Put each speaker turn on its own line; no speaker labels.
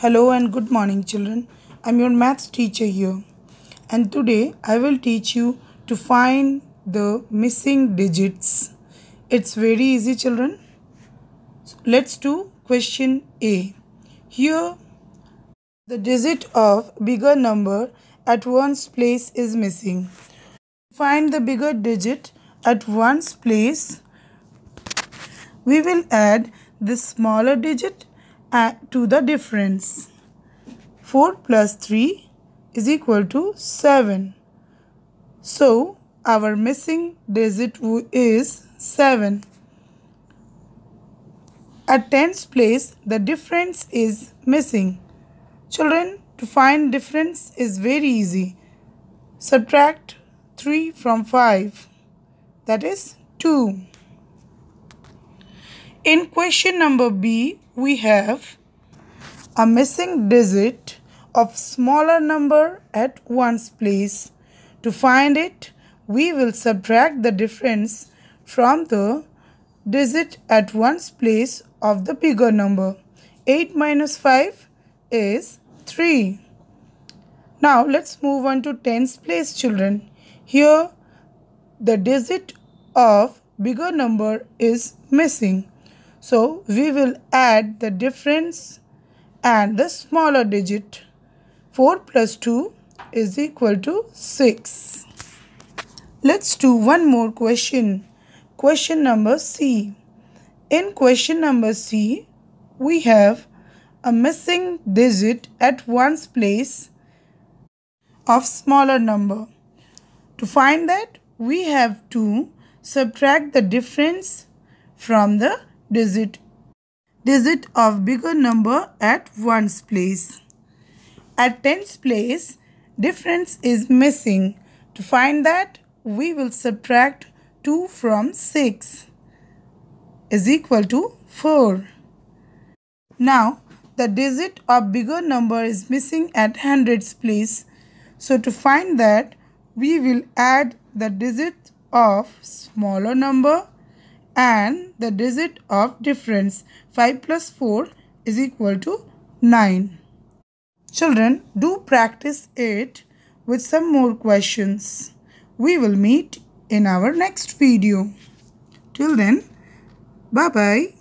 Hello and good morning children. I'm your maths teacher here and today I will teach you to find the missing digits. It's very easy children. So let's do question A. Here the digit of bigger number at one's place is missing. Find the bigger digit at one's place. We will add the smaller digit to the difference. 4 plus 3 is equal to 7. So, our missing digit is 7. At tens place, the difference is missing. Children, to find difference is very easy. Subtract 3 from 5. That is 2. In question number B, we have a missing digit of smaller number at ones place. To find it, we will subtract the difference from the digit at ones place of the bigger number. 8 minus 5 is 3. Now let's move on to tens place children. Here the digit of bigger number is missing. So we will add the difference and the smaller digit. 4 plus 2 is equal to 6. Let's do one more question. Question number C. In question number C, we have a missing digit at one's place of smaller number. To find that, we have to subtract the difference from the digit digit of bigger number at ones place. At tens place, difference is missing. To find that, we will subtract 2 from 6 is equal to 4. Now, the digit of bigger number is missing at hundreds place. So, to find that, we will add the digit of smaller number and the digit of difference 5 plus 4 is equal to 9. Children, do practice it with some more questions. We will meet in our next video. Till then, bye-bye.